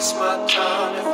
waste my time.